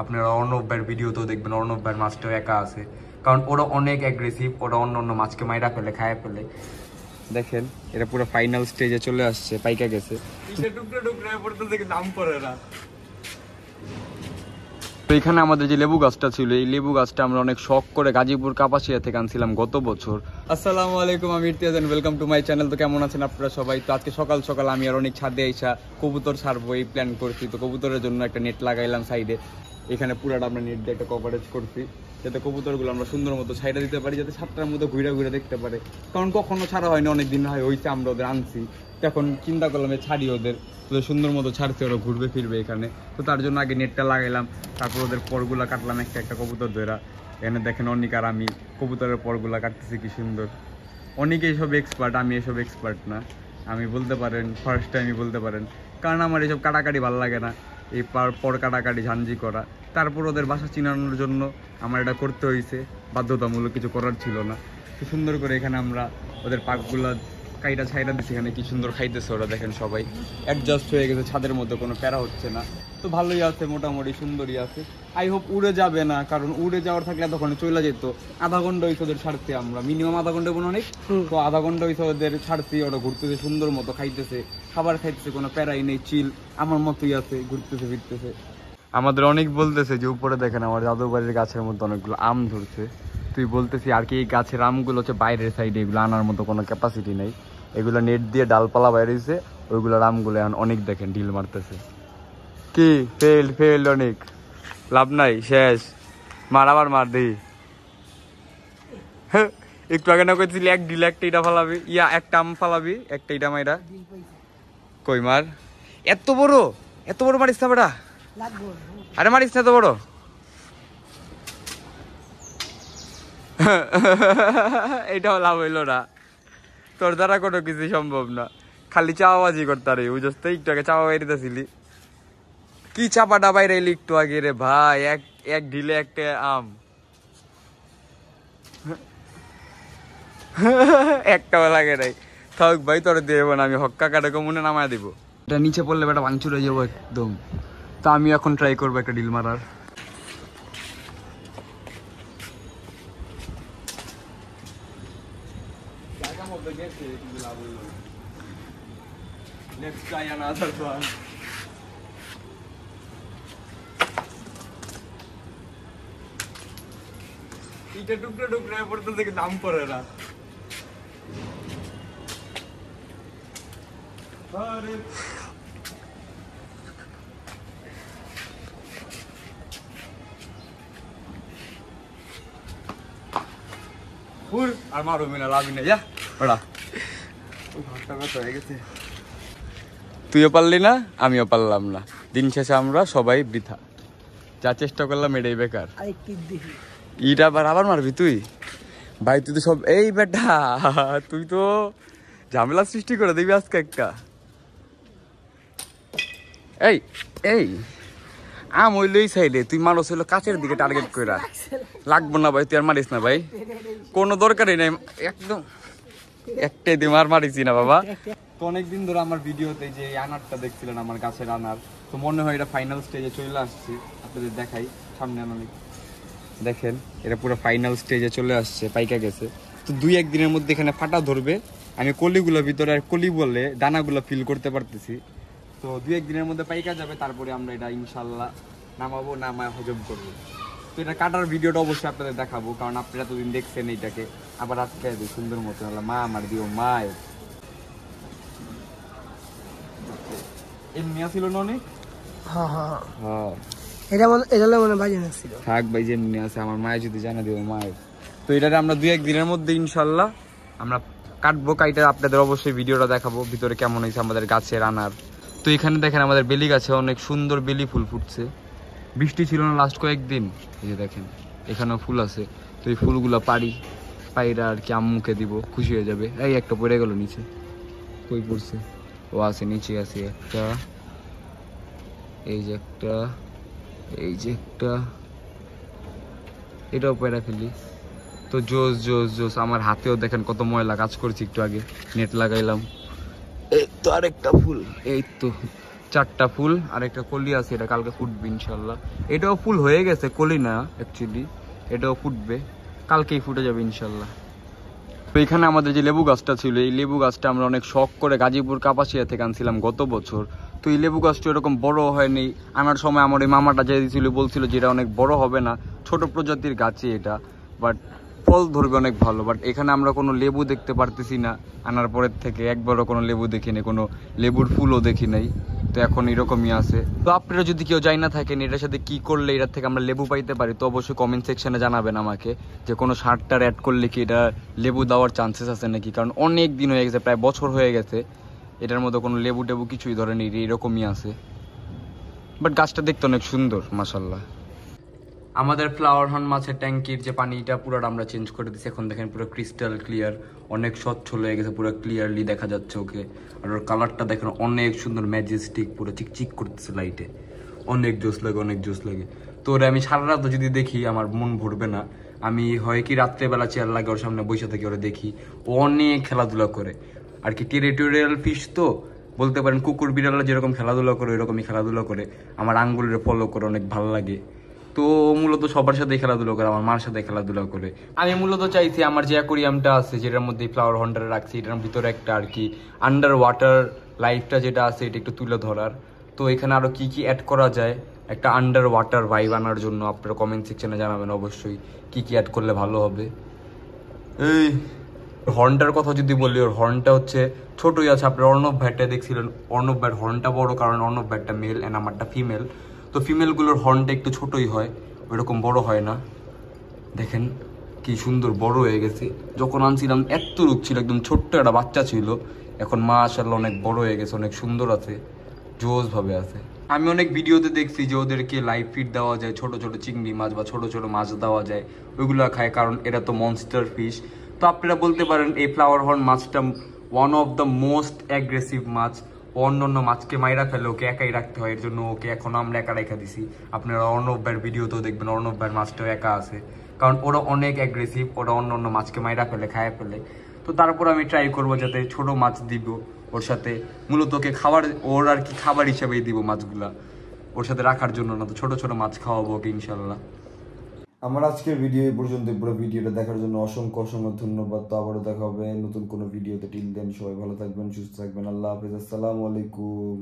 আপনারা অর্ণব ভাইয়ের ভিডিওতেও দেখবেন অর্ণব ভাইয়ের মাছটাও একা আছে। কারণ ওরা অনেক অ্যাগ্রেসিভ ওরা অন্য অন্য মাছকে মাইরা ফেলে খায় ফেলে। দেখেন এটা পুরো ফাইনাল স্টেজে চলে আসছে পাইকা গেছে। তো এখানে আমাদের যে লেবু গাছটা ছিল এই লেবু গাছটা আমরা অনেক শখ করে গাজীপুর কাপাসিয়া থেকে আনছিলাম গত বছর। আসসালামু আলাইকুম আমি Irtiaz welcome to my channel তো কেমন আছেন আপনারা সবাই? তো আজকে সকাল সকাল আমি আর অনেক ছাদে আইসা কবুতর ছাড়বো এই প্ল্যান করছি। তো কবুতরের জন্য একটা নেট লাগাইলাম সাইডে এখানে পুরাটা আমরা নেট দিয়ে একটা কভারেজ করছি। যাতে কবুতরগুলো আমরা সুন্দর মতো ছাইডা দিতে পারি, যাতে সাতটার মতো ঘুরে ঘুরে দেখতে পারে। কারণ কখনো ছাড়া হয়নি অনেক দিন হয় হয়েছে আমরা ওদের আনছি। তো এখন চিন্তা করলাম ছাড়ি ওদের সুন্দর মতো ছাড়ছে, ওরা ঘুরবে, ফিরবে এখানে। তো তার জন্য আগে নেটটা লাগাইলাম, তারপর ওদের পরগুলা কাটলাম একটা একটা কবুতর ধরা এখানে দেখেন অনেক আর আমি, কবুতরের পরগুলা কাটতেছি, কি সুন্দর। অনেকে এইসব এক্সপার্ট আমি এসব এক্সপার্ট না। আমি বলতে পারেন ফার্স্ট টাইমই বলতে পারেন। কারণ আমার এসব কাটাকাটি ভালো লাগে না। এই পার- কাটাকাটি ঝাঞ্জি করা। তারপর ওদের বাসা চিনানোর জন্য আমার এটা করতে হয়েছে বাধ্যতামূলক কিছু করার ছিল না। সুন্দর করে এখানে আমরা ওদের পাকগুলা কাইটা ছাইটা দিচ্ছি এখানে কি সুন্দর খাইতেছে ওরা দেখেন সবাই। অ্যাডজাস্ট হয়ে গেছে ছাদের মধ্যে কোনো প্যারা হচ্ছে না। তো ভালোই আছে মোটামুটি সুন্দরই আছে। আই হোপ উড়ে যাবে না কারণ উড়ে যাওয়ার থাকলে এতক্ষণে চলে যেত। আধা ঘণ্টা হয়েছে ওদের ছাড়তে আমরা মিনিমাম আধা ঘণ্টা কোনো অনেক তো আধা ঘণ্টা হয়েছে ওদের ছাড়ছি ওরা ঘুরতেছে সুন্দর মতো খাইতেছে। খাবার খাইতেছে কোনো প্যারাই নেই চিল আমার মতোই আছে ঘুরতেছে ফিরতেছে। আমাদের অনেক বলতেছে যে উপরে দেখেন আমার দাদু বাড়ির গাছের মধ্যে অনেকগুলো আম ধরছে। তুই বলতেছি আর কি এই গাছের আমগুলো হচ্ছে বাইরের সাইডে এগুলো আনার মতো কোনো ক্যাপাসিটি নেই। এগুলো নেট দিয়ে ডালপালা বাইরেছে ওইগুলোর আমগুলো এখন অনেক দেখেন ঢিল মারতেছে। কি? ফেল ফেল অনেক। লাভ নাই শেষ। মার আবার মার দেই। হ্যাঁ, একটু আগে না কইছিলি এক ডিল একটা ইটা ফালাবি। ইয়া একটা আম ফালাবি একটা ইটা মাইরা। কই মার? এত বড়? এত বড় মারিস না বেটা। আরে মারিস না এত বড়। এটাও লাভ হইল না। তোর দ্বারা কোনো কিছু সম্ভব না। খালি চাওয়াবাজি করতে পারে বুঝস তো? একটু আগে চাওয়া বাইরেছিলি কি চাপাটা বাইরে এলি একটু আগে রে ভাই? এক এক ঢিলে একটা আম। একটাও লাগে নাই। থাক ভাই, তোর দেব না, আমি হক্কা কাটাকে মনে নামায় দিব। এটা নিচে পড়লে বেটা ভাঙচুর হয়ে যাব একদম। তা আমি এখন ট্রাই করব একটা ডিল মারার। Let's try another one. এটা টুকরো টুকরো পড়তে থেকে দাম পড়ে না আরে ফুর আর মারো মিনা লাভি না যা ওরা ঘরটা ব্যথা হয়ে গেছে তুইও পারলি না আমিও পারলাম না। দিন শেষে আমরা সবাই বৃথা। যা চেষ্টা করলাম এটাই বেকার। ইটা আবার আবার মারবি তুই? ভাই তুই তো সব এই বেটা তুই তো ঝামেলা সৃষ্টি করে দিবি আজকে একটা। এই এই আম এই সাইডে তুই মানুষ হইল কাছের দিকে টার্গেট করে লাগবো না ভাই তুই আর মারিস না ভাই। কোনো দরকারই নেই একদম একটাই দিন আর মারিছি না বাবা। তো অনেকদিন ধরে আমার ভিডিওতে যে আনারটা দেখছিলেন আমার গাছের আনার, তো মনে হয় এটা ফাইনাল স্টেজে চলে আসছি। আপনাদের দেখাই, সামনে অনেক দেখেন, এটা পুরো ফাইনাল স্টেজে চলে আসছে, পাইকা গেছে। তো দুই একদিনের মধ্যে এখানে ফাটা ধরবে। আমি কলিগুলোর ভিতরে আর কলি বলে দানাগুলো ফিল করতে পারতেছি। তো দুই একদিনের মধ্যে পাইকা যাবে, তারপরে আমরা এটা ইনশাল্লাহ নামাবো, নামায় হজম করব। তো এটা কাটার ভিডিওটা অবশ্যই আপনাদের দেখাবো, কারণ আপনারা এতদিন দেখছেন এইটাকে। আবার আজকে সুন্দর মতো মা আমার দিও মায় এমনি ছিল না অনেক হ্যাঁ হ্যাঁ। হ্যাঁ। এটা মনে এটা মনে বাজে থাক ভাই যেমনি আছে আমার মায়ের যদি জানা দিব মায়ের। তো এটারে আমরা দুই একদিনের মধ্যে ইনশাল্লাহ আমরা কাটবো কাইটা আপনাদের অবশ্যই ভিডিওটা দেখাবো ভিতরে কেমন হয়েছে আমাদের গাছের আনার। তো এখানে দেখেন আমাদের বেলি গাছে অনেক সুন্দর বেলি ফুল ফুটছে। বৃষ্টি ছিল না লাস্ট কয়েকদিন। এই যে দেখেন এখানেও ফুল আছে। তো এই ফুলগুলো পারি পাইরা আর কি আম্মুকে দিব খুশি হয়ে যাবে। এই একটা পড়ে গেল নিচে। কই পড়ছে? ও আছে নিচে আছে একটা এই যে একটা এই যে একটা এটাও পেরা ফেলি। তো জোস জোস জোস আমার হাতেও দেখেন কত ময়লা কাজ করছি একটু আগে নেট লাগাইলাম। এই তো আরেকটা ফুল। এই তো চারটা ফুল আর একটা কলি আছে এটা কালকে ফুটবে ইনশাল্লাহ এটাও ফুল হয়ে গেছে কলি না অ্যাকচুয়ালি এটাও ফুটবে কালকেই ফুটে যাবে ইনশাল্লাহ তো এখানে আমাদের যে লেবু গাছটা ছিল, এই লেবু গাছটা আমরা অনেক শখ করে গাজীপুর, কাপাসিয়া থেকে আনছিলাম গত বছর। তো এই লেবু গাছটা এরকম বড় হয়নি। আনার সময় আমার ওই মামাটা যে দিয়েছিল বলছিল যে এটা অনেক বড় হবে না। ছোট প্রজাতির গাছই এটা বাট ফল ধরবে অনেক ভালো। বাট এখানে আমরা কোনো লেবু দেখতে পারতেছি না। আনার পরের থেকে একবারও কোনো লেবু দেখিনি, কোনো লেবুর ফুলও দেখি নাই। তো এখন এরকমই আছে। তো আপনারা যদি কেউ যাই না থাকেন এটার সাথে কি করলে এটার থেকে আমরা লেবু পাইতে পারি, তো অবশ্যই কমেন্ট সেকশনে জানাবেন আমাকে যে কোনো সারটার অ্যাড করলে কি এটা লেবু দেওয়ার চান্সেস আছে নাকি? কারণ অনেক দিন হয়ে গেছে, প্রায় বছর হয়ে গেছে, এটার মধ্যে কোনো লেবু টেবু কিছুই ধরেনি, এরকমই আছে। বাট গাছটা দেখতে অনেক সুন্দর মাসাল্লাহ আমাদের ফ্লাওয়ার হর্ন মাছের ট্যাঙ্কির যে পানিটা পুরোটা আমরা চেঞ্জ করে দিচ্ছি এখন দেখেন পুরো ক্রিস্টাল ক্লিয়ার অনেক স্বচ্ছ হয়ে গেছে, পুরো ক্লিয়ারলি দেখা যাচ্ছে ওকে। আর ওর কালারটা দেখেন অনেক সুন্দর ম্যাজেস্টিক পুরো চিকচিক করতেছে লাইটে অনেক জোস লাগে, অনেক জোস লাগে। তো ওরে আমি সারা রাত যদি দেখি, আমার মন ভরবে না। আমি হয় কি রাত্রেবেলা চেয়ার লাগে, ওর সামনে বসে থেকে, ওরা দেখি। ও অনেক খেলাধুলা করে। আর কি টেরিটোরিয়াল ফিশ তো, বলতে পারেন কুকুর বিড়ালরা যেরকম খেলাধুলা করে, ওইরকমই খেলাধুলা করে। আমার আঙ্গুলের ফলো করে অনেক ভালো লাগে। তো মূলত সবার সাথে খেলাধুলা করে, আমার মার সাথে খেলাধুলা করে। আমি মূলত চাইছি আমার যে অ্যাকোরিয়ামটা আছে, যেটার মধ্যে ফ্লাওয়ার হন্ডার রাখছি, এটার ভিতরে একটা আর কি আন্ডার ওয়াটার লাইফটা যেটা আছে, এটা একটু তুলে ধরার। তো এখানে আরও কি কি অ্যাড করা যায়, একটা আন্ডার ওয়াটার ভাইব আনার জন্য আপনারা কমেন্ট সেকশনে জানাবেন অবশ্যই, কি কি অ্যাড করলে ভালো হবে। এই হর্নটার কথা যদি বলি, ওর হর্নটা হচ্ছে ছোটই আছে আপনার অর্ণব ভ্যাটটা দেখছিলেন, অর্ণব ভ্যাট হর্নটা বড়, কারণ অর্ণব ভাইটা মেল অ্যান্ড আমারটা ফিমেল তো ফিমেলগুলোর হর্নটা একটু ছোটই হয়, ওইরকম বড় হয় না। দেখেন কি সুন্দর বড় হয়ে গেছে। যখন আনছিলাম, এত রূপ ছিল, একদম ছোট্ট একটা বাচ্চা ছিল। এখন মা আসাল্লাহ অনেক বড় হয়ে গেছে, অনেক সুন্দর আছে জোস ভাবে আছে। আমি অনেক ভিডিওতে দেখছি যে ওদেরকে লাইভ ফিড দেওয়া যায়, ছোট ছোট চিংড়ি মাছ বা ছোট ছোট মাছ দেওয়া যায়, ওইগুলো খায় কারণ এরা তো মনস্টার ফিশ তো আপনারা বলতে পারেন, এই ফ্লাওয়ার হর্ন মাছটা one of the most aggressive মাছ। অন্য অন্য মাছকে মাইরা ফেলে ওকে একাই রাখতে হয়, এর জন্য ওকে এখন আমরা একা রেখে দিছি। আপনারা অর্ণব ভাইয়ের ভিডিওতেও দেখবেন অর্ণব ভাইয়ের মাছটাও একা আছে। কারণ ওরা অনেক অ্যাগ্রেসিভ ওরা অন্য অন্য মাছকে মাইরা ফেলে, খায় ফেলে। তো তারপর আমি ট্রাই করব যাতে ছোট মাছ দিব ওর সাথে। মূলত ওকে খাবার, ওর আর কি খাবার হিসেবেই দিব মাছগুলা। ওর সাথে রাখার জন্য না তো ছোট ছোট মাছ খাওয়াবো ওকে ইনশাল্লাহ আমার আজকের ভিডিও এই পর্যন্ত পুরো ভিডিওটা দেখার জন্য অসংখ্য অসংখ্য ধন্যবাদ। তো আবারও দেখা হবে নতুন কোনো ভিডিওতে টিল দেন সবাই ভালো থাকবেন, সুস্থ থাকবেন। আল্লাহ হাফিজ। আসসালামু আলাইকুম।